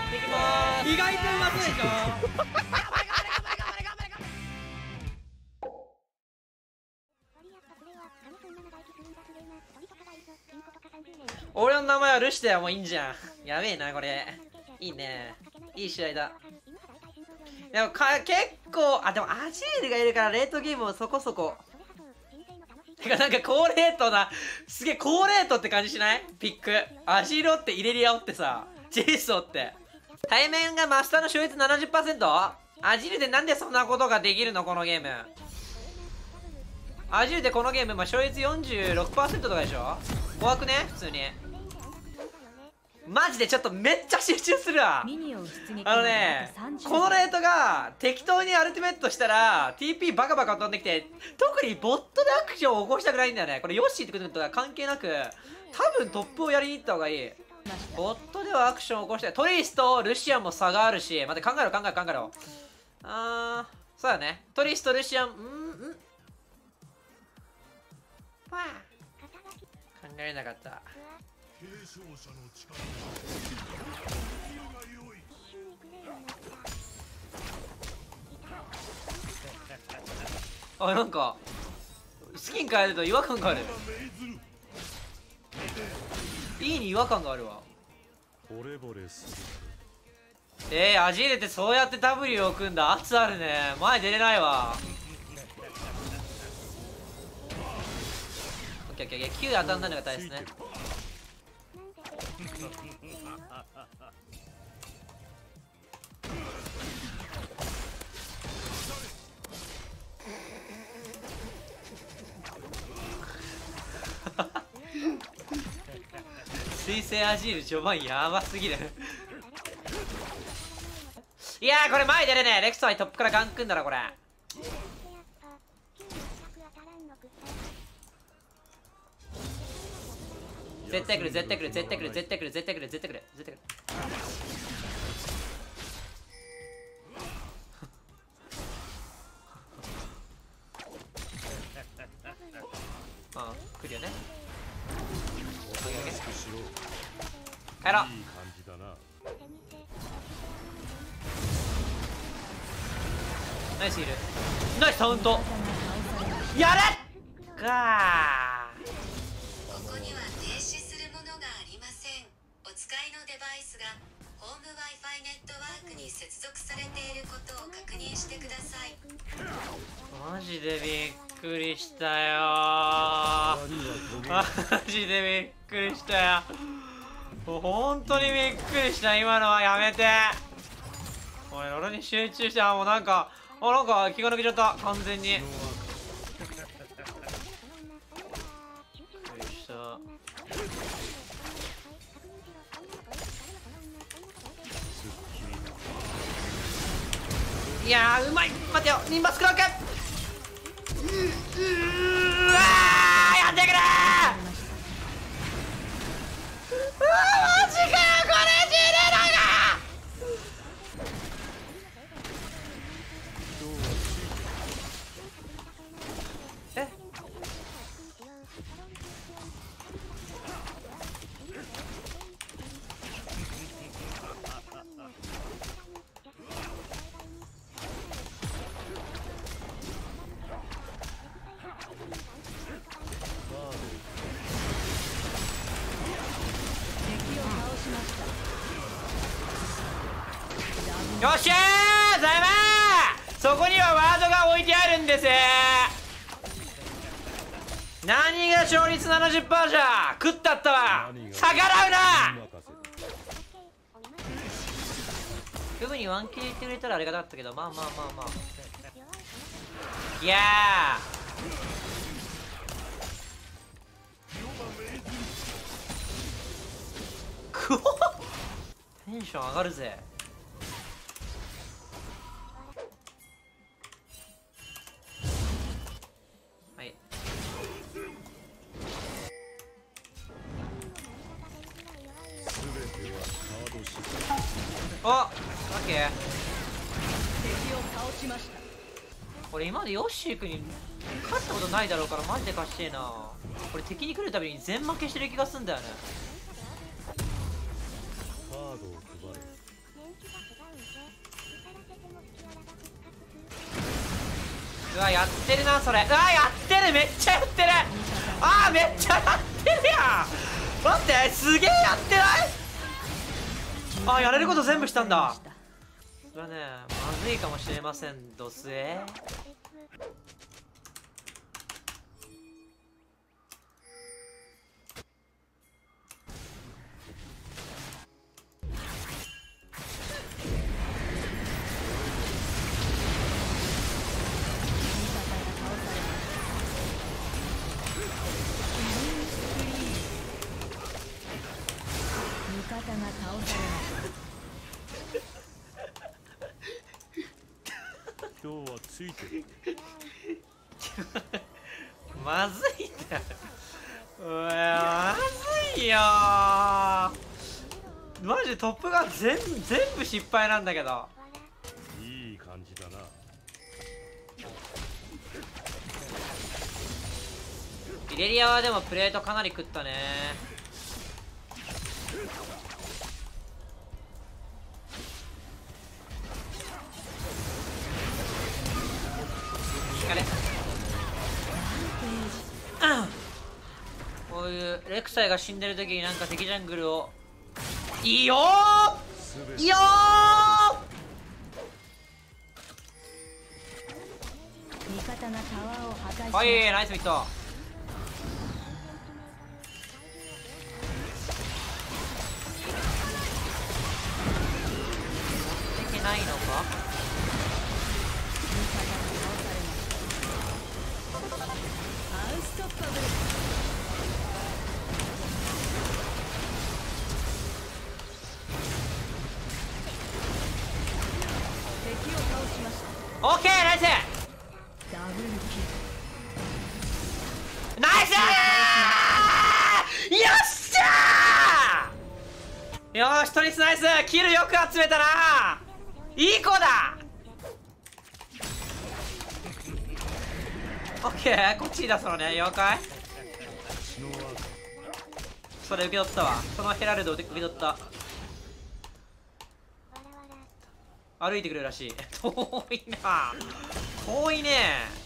やっていきます意外とうまそうでしょ俺の名前はルシだよもういいんじゃんやべえなこれいいねいい試合だでもか結構あでもアジールがいるからレートゲームもそこそこてかなんか高レートなすげえ高レートって感じしないピックアジールってイレリアおってさジェイソーって対面がマスターの勝率 70%? アジールでなんでそんなことができるの？このゲーム。アジールでこのゲーム、まあ、勝率46%とかでしょ？怖くね？普通に。マジでちょっとめっちゃ集中するわ。あのねこのレートが適当にアルティメットしたら TP バカバカ飛んできて特にボットでアクションを起こしたくないんだよね。これヨッシーってこととは関係なく多分トップをやりに行った方がいいボットではアクションを起こしてトリスとルシアンも差があるし待って考えろ考えろ考えろ。あーそうだね。トリスとルシアンうんうん。わあ考えれなかった。あなんかスキン変えると違和感があるいいに違和感があるわ。えー、アジーレってそうやって W を置くんだ？圧あるね。前出れないわ。オッケーオッケーオッケー。9当たんないのが大事ですね。水星アジール序盤やばすぎる。いやーこれ前出るねレクソはトップからガン組んだなこれ。絶対来る絶対来る絶対来る絶対来る絶対来る絶対来る絶対来る。ああ来るよね。帰ろう。ナイスヒール。ナイスカウントやれかここには停止するものがありません。お使いのデバイスがホーム Wi-Fi ネットワークに接続されことを確認してください。マジでびっくりしたよ。マジでびっくりしたよ。もう本当にびっくりした今のはやめて。おい俺に集中してあもうなんかあなんか気が抜けちゃった。完全に。よいしょいやーうまい。待てよ。ニンバスクロック。ううわーやってくれよっしゃーざいまーそこにはワードが置いてあるんです。何が勝率70%じゃ。食ったったわ。逆らうな。フグにワンキル言ってくれたらありがたかったけどまあまあまあまあ。いやー。くテンション上がるぜおオッケー俺今までヨッシー君に勝ったことないだろうからマジで貸してえな。これ敵に来るたびに全負けしてる気がすんだよね。うわやってるなそれ。うわやってる。めっちゃやってる。あーめっちゃやってるやん。待ってすげえやってない？あーやれること全部したんだ。それはねまずいかもしれませんどすえまずいんだようわまずいよー。マジトップガン全全部失敗なんだけど。いい感じだな。イレリアはでもプレートかなり食ったね。疲れこういうレクサイが死んでる時になんか敵ジャングルを。いいよー！いいよはいナイスミット。できないのか？アンストッパブルよーしトリスナイス。キルよく集めたな。いい子だ。オッケー。こっちに出すのね。了解血の技それ受け取ったわ。そのヘラルド受け取った。歩いてくるらしい。遠いな。遠いね。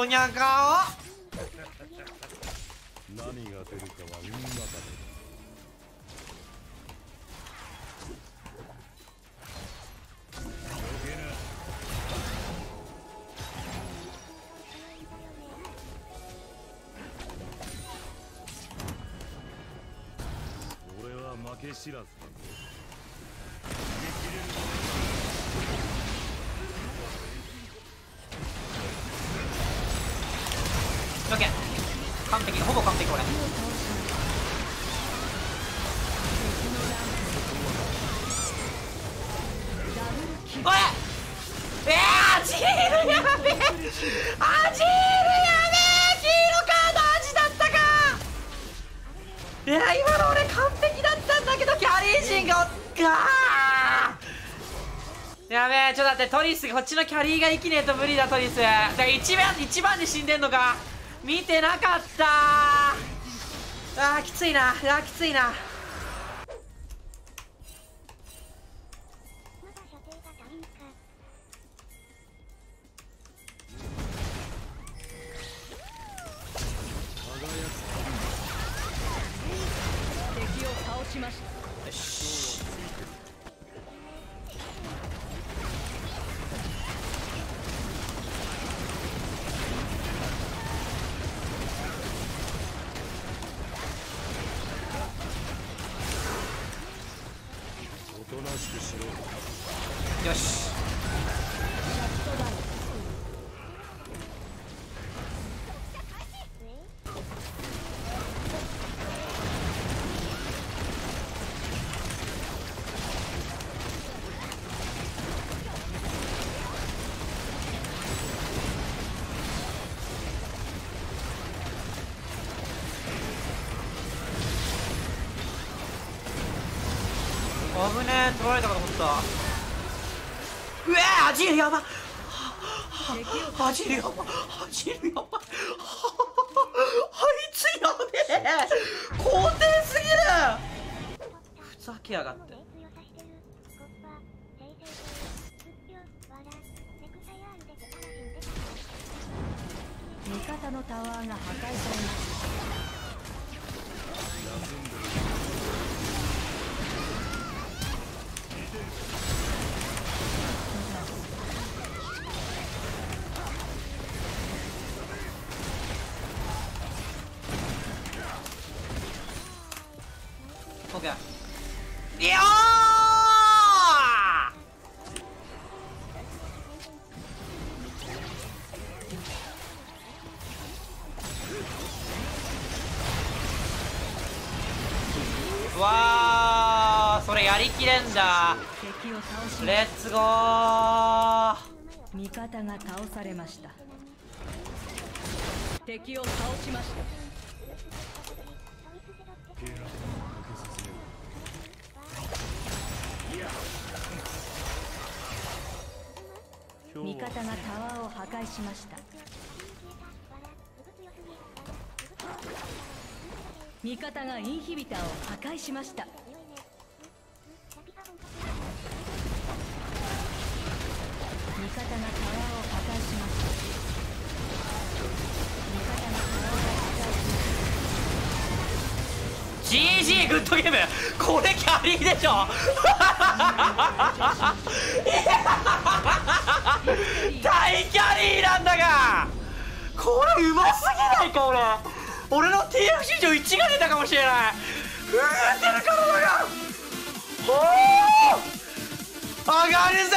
ゾニャカ何が出るかは運任せ俺は負け知らずだオッケー完璧。ほぼ完璧これおい！えー、アジールやべえ！アジールやべえ！黄色カードアジだったか！いや今の俺完璧だったんだけどキャリー陣がガー！やべえちょっと待ってトリスこっちのキャリーが生きねえと無理だトリス。だから一番一番で死んでんのか。見てなかった。あーきついな。あーきついな。敵を倒しました危ねえ取られたかと思った。うわーアジールやばっアジールやばっアジールやばっあいつやべえ。高低すぎる。ふざけやがって。味方のタワーが破壊されましたオッケーいりきれんだレッツゴー。味方が倒されました。敵を倒しました。味方がタワーを破壊しました。味方がインヒビターを破壊しました。方がタワーを破壊しました味方がタワーを破壊しました GG グッドゲーム。これキャリーでしょ。大キャリーなんだが。これうますぎないか俺。俺の TF 史上1が出たかもしれない。震えてる体が。おお上がるぜ